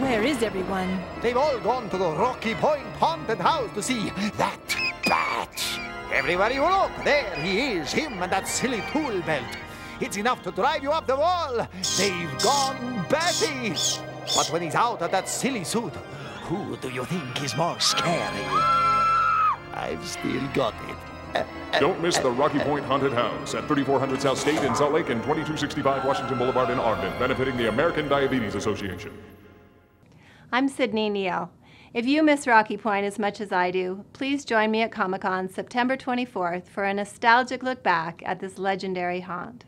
Where is everyone? They've all gone to the Rocky Point haunted house to see that bat. Everybody look, there he is, him and that silly tool belt. It's enough to drive you up the wall. They've gone batty. But when he's out of that silly suit, who do you think is more scary? I've still got it. Don't miss the Rocky Point Haunted House at 3400 South State in Salt Lake and 2265 Washington Boulevard in Ogden, benefiting the American Diabetes Association. I'm Sydney Neal. If you miss Rocky Point as much as I do, please join me at Comic Con September 24th for a nostalgic look back at this legendary haunt.